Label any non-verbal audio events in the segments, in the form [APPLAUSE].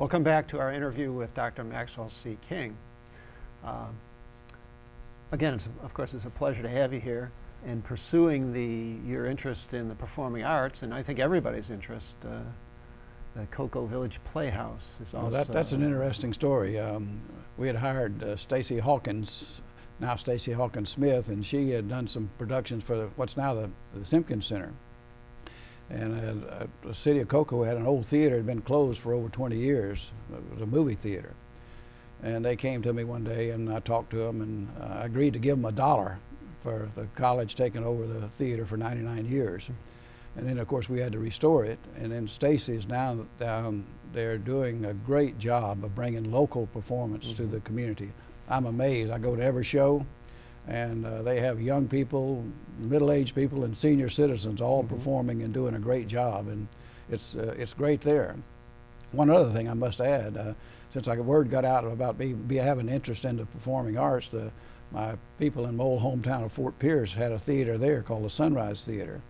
Welcome back to our interview with Dr. Maxwell C. King. Uh, again, of course, it's a pleasure to have you here in pursuing the, your interest in the performing arts, and I think everybody's interest. Uh, the Cocoa Village Playhouse is also. Well, that, that's an interesting story. Um, we had hired uh, Stacy Hawkins, now Stacy Hawkins Smith, and she had done some productions for the, what's now the, the Simpkins Center. And uh, the city of Cocoa had an old theater that had been closed for over 20 years. It was a movie theater. And they came to me one day and I talked to them and uh, I agreed to give them a dollar for the college taking over the theater for 99 years. And then of course we had to restore it. And then Stacy's now down there doing a great job of bringing local performance mm -hmm. to mm-hmm. the community. I'm amazed. I go to every show and uh, they have young people, middle-aged people, and senior citizens all mm -hmm. performing and doing a great job, and it's uh, it's great there. One other thing I must add, uh, since like word got out about me be having interest in the performing arts, the my people in my old hometown of Fort Pierce had a theater there called the Sunrise Theater,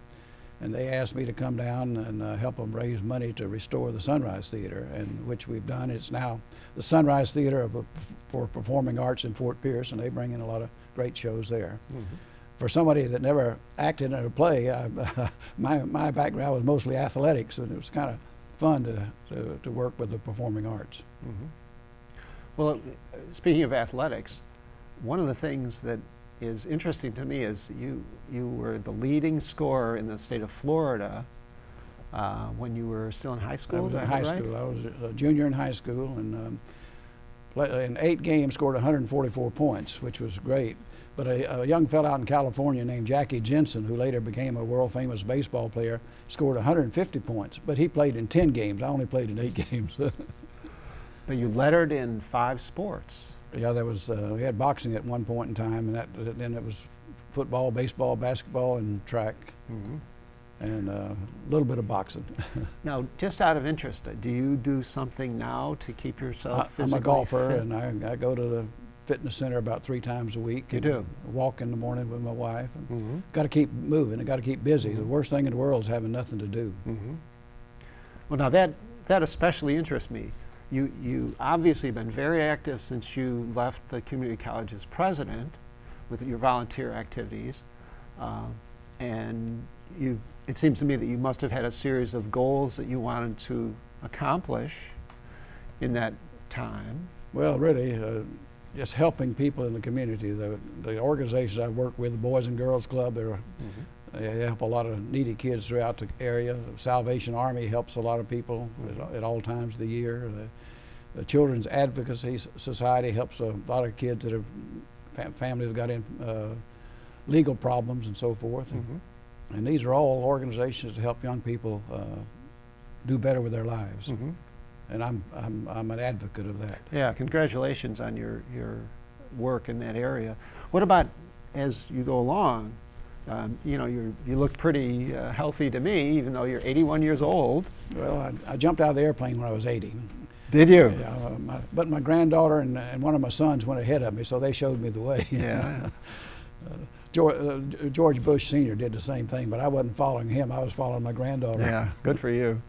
and they asked me to come down and uh, help them raise money to restore the Sunrise Theater, and which we've done. It's now the Sunrise Theater of, for Performing Arts in Fort Pierce, and they bring in a lot of great shows there. Mm -hmm. For somebody that never acted in a play, I, [LAUGHS] my, my background was mostly athletics, and it was kind of fun to, to, to, work with the performing arts. Mm -hmm. Well, speaking of athletics, one of the things that is interesting to me is you, you were the leading scorer in the state of Florida uh, when you were still in high school. I was in high right? school. I was a junior in high school and um, in eight games scored 144 points, which was great. But a, a, young fellow out in California named Jackie Jensen, who later became a world famous baseball player, scored 150 points. But he played in 10 games. I only played in eight [LAUGHS] games. but you lettered in five sports. Yeah, there was. Uh, we had boxing at one point in time, and that, then it was football, baseball, basketball, and track, mm -hmm. and uh, a little bit of boxing. [LAUGHS] now, just out of interest, uh, do you do something now to keep yourself? I, am a golfer, fit? and I, I, go to the fitness center about three times a week. You do. Walk in the morning with my wife. Mm -hmm. Got to keep moving. I got to keep busy. Mm -hmm. The mm-hmm. worst thing in the world is having nothing to do. Mm-hmm. Well, now that that especially interests me you, you obviously been very active since you left the community college as president with your volunteer activities. Uh, and you, it seems to me that you must have had a series of goals that you wanted to accomplish in that time. Well, really, uh, just helping people in the community. The, the organizations I work with, the Boys and Girls Club, mm -hmm. They help a lot of needy kids throughout the area. The Salvation Army helps a lot of people at, at, all times of the year. The, the Children's Advocacy Society helps a lot of kids that have fam families have got in uh, legal problems and so forth. Mm -hmm. And these are all organizations to help young people uh, do better with their lives. Mm -hmm. And I'm, I'm, I'm an advocate of that. Yeah, congratulations on your, your work in that area. What about as you go along? Um, you know, you you look pretty uh, healthy to me, even though you're 81 years old. Well, I, I, jumped out of the airplane when I was 80. Did you? Yeah, uh, my, but my granddaughter and, and one of my sons went ahead of me, so they showed me the way. Yeah. [LAUGHS] uh, George, uh, George, Bush Sr. did the same thing, but I wasn't following him. I was following my granddaughter. Yeah, good for you.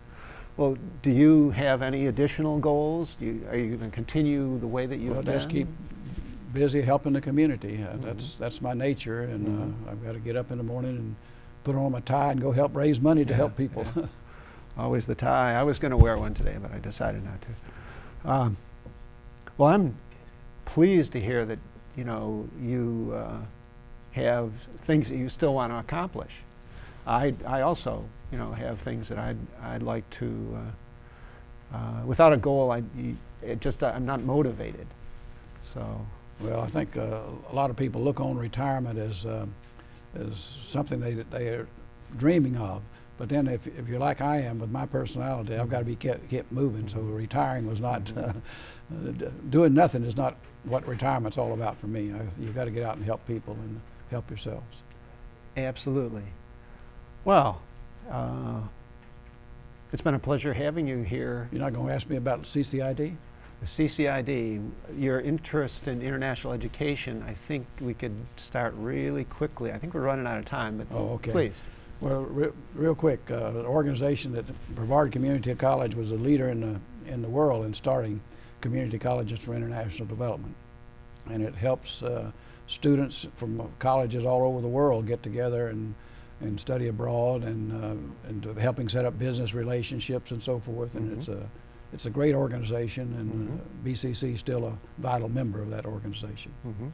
Well, do you have any additional goals? You, are you going to continue the way that you've well, been? just keep busy helping the community. Uh, mm -hmm. That's that's my nature, and mm -hmm. I've got to get up in the morning and put on my tie and go help raise money to yeah, help people. Yeah. [LAUGHS] Always the tie. I was going to wear one today, but I decided not to. Um, well, I'm pleased to hear that you know you uh, have things that you still want to accomplish. I I also you know have things that I'd I'd like to. Uh, uh, without a goal, I it just I'm not motivated. So. Well, I think uh, a lot of people look on retirement as uh, as something they they are dreaming of. But then if, if you're like I am with my personality, I've got to be kept, kept moving. So retiring was not, [LAUGHS] uh, doing nothing is not what retirement's all about for me. I, you've got to get out and help people and help yourselves. Absolutely. Well, uh, it's been a pleasure having you here. You're not going to ask me about CCID? The CCID, your interest in international education, I think we could start really quickly. I think we're running out of time, but oh, okay. please. Well, re real quick, uh, the organization that Brevard Community College was a leader in the in the world in starting community colleges for international development. And it helps uh, students from colleges all over the world get together and, and study abroad and, uh, and helping set up business relationships and so forth. And Mhm. it's, a, it's a great organization, and uh, BCC is still a vital member of that organization. hmm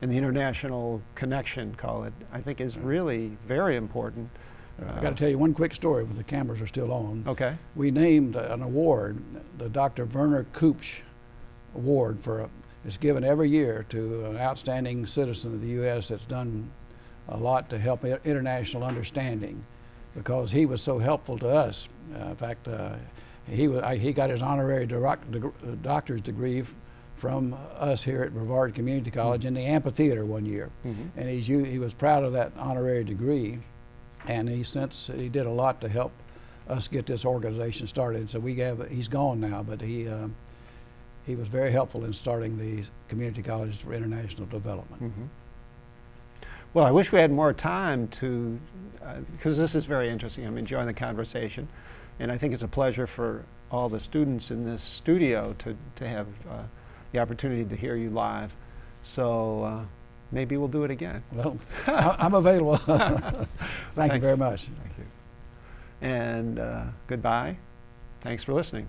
And the international connection, call it, I think is really very important. I got to tell you one quick story when the cameras are still on. Okay. We named an award, the Dr. Werner Kupsch Award for, a- it's given every year to an outstanding citizen of the U.S. that's done a lot to help international understanding because he was so helpful to us. Uh, in fact, uh, he, was, I, he got his honorary doc- doctor's degree from us here at Brevard Community College in the amphitheater one year hmm and he's he was proud of that honorary degree, and he since he did a lot to help us get this organization started. So we have he's gone now, but he um, he was very helpful in starting the community colleges for international development. hmm Well, I wish we had more time to, because this is very interesting. I'm enjoying the conversation, and I think it's a pleasure for all the students in this studio to, to have uh, the opportunity to hear you live. So uh, maybe we'll do it again. Well, I'm available. [LAUGHS] Thank you very much. Thank you. And uh, goodbye. Thanks for listening.